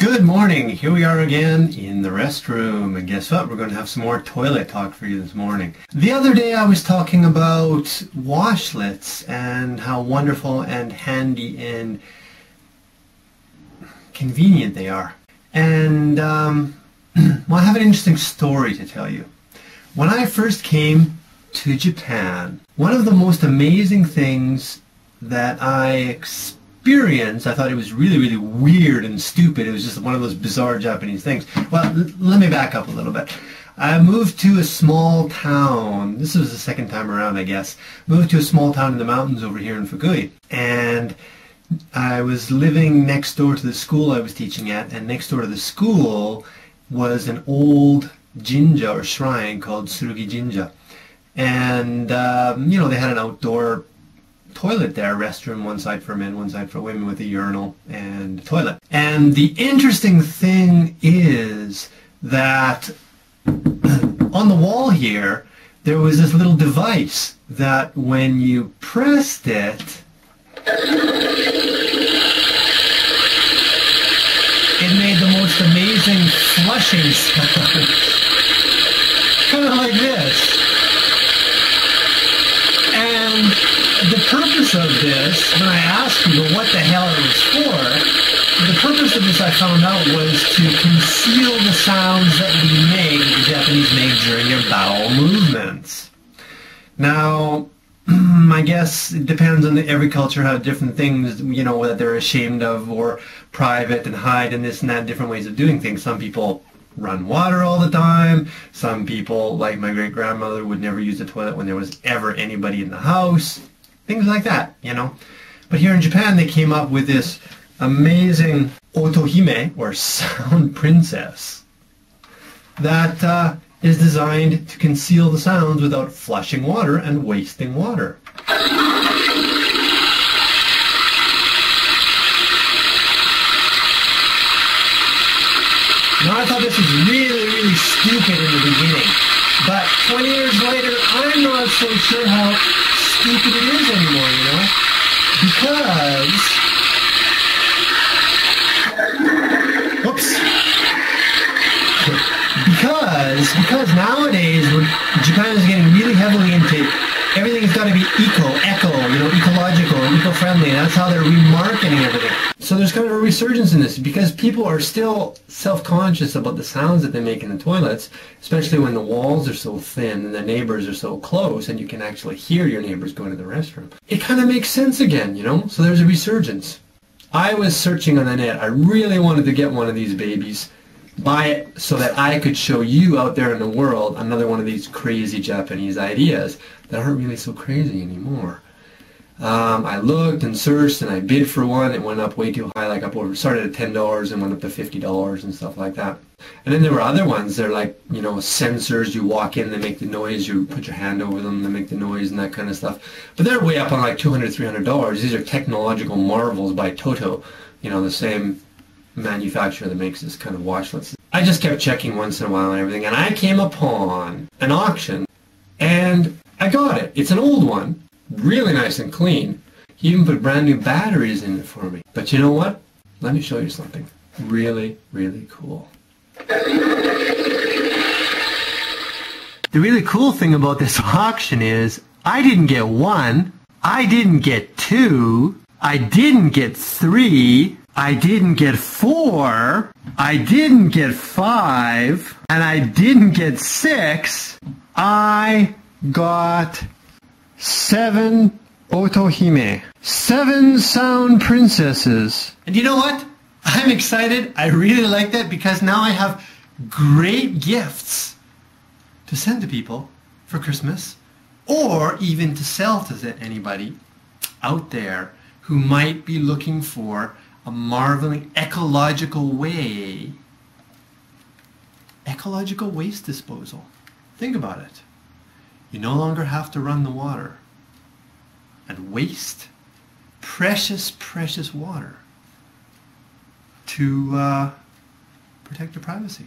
Good morning. Here we are again in the restroom. And guess what? We're going to have some more toilet talk for you this morning. The other day I was talking about washlets and how wonderful and handy and convenient they are. And um, well, I have an interesting story to tell you. When I first came to Japan, one of the most amazing things that I experienced experience, I thought it was really, really weird and stupid. It was just one of those bizarre Japanese things. Well, let me back up a little bit. I moved to a small town. This was the second time around, I guess. Moved to a small town in the mountains over here in Fukui. And I was living next door to the school I was teaching at, and next door to the school was an old jinja or shrine called Tsurugi Jinja. And, um, you know, they had an outdoor toilet there, restroom, one side for men, one side for women with a urinal and toilet. And the interesting thing is that on the wall here, there was this little device that when you pressed it, it made the most amazing flushing sound. kind of like this. the purpose of this, when I asked people what the hell it was for, the purpose of this I found out was to conceal the sounds that we make, the Japanese make during their bowel movements. Now, I guess it depends on the, every culture how different things, you know, that they're ashamed of or private and hide and this and that, different ways of doing things. Some people run water all the time. Some people, like my great grandmother, would never use the toilet when there was ever anybody in the house. Things like that, you know. But here in Japan, they came up with this amazing otohime, or sound princess, that uh, is designed to conceal the sounds without flushing water and wasting water. Now, I thought this was really, really stupid in the beginning. But 20 years later, I'm not so sure how stupid it is anymore, you know? Because... Whoops. Because, because nowadays, Japan is getting really heavily into everything's got to be eco, eco, you know, ecological, eco-friendly. That's how they're remarketing everything. So there's kind of a resurgence in this because people are still self-conscious about the sounds that they make in the toilets, especially when the walls are so thin and the neighbors are so close and you can actually hear your neighbors going to the restroom. It kind of makes sense again, you know? So there's a resurgence. I was searching on the net. I really wanted to get one of these babies buy it so that I could show you out there in the world another one of these crazy Japanese ideas that aren't really so crazy anymore. Um, I looked and searched and I bid for one. It went up way too high, like up over, started at $10 and went up to $50 and stuff like that. And then there were other ones. They're like, you know, sensors. You walk in, they make the noise. You put your hand over them, they make the noise and that kind of stuff. But they're way up on like $200, $300. These are technological marvels by Toto. You know, the same manufacturer that makes this kind of watch washlets. I just kept checking once in a while and everything, and I came upon an auction, and I got it. It's an old one, really nice and clean. He even put brand new batteries in it for me. But you know what? Let me show you something really, really cool. The really cool thing about this auction is I didn't get one, I didn't get two, I didn't get three, I didn't get four, I didn't get five, and I didn't get six. I got seven Otohime. Seven sound princesses. And you know what? I'm excited. I really like that because now I have great gifts to send to people for Christmas or even to sell to anybody out there who might be looking for a marveling ecological way. Ecological waste disposal. Think about it. You no longer have to run the water and waste precious, precious water to uh, protect your privacy.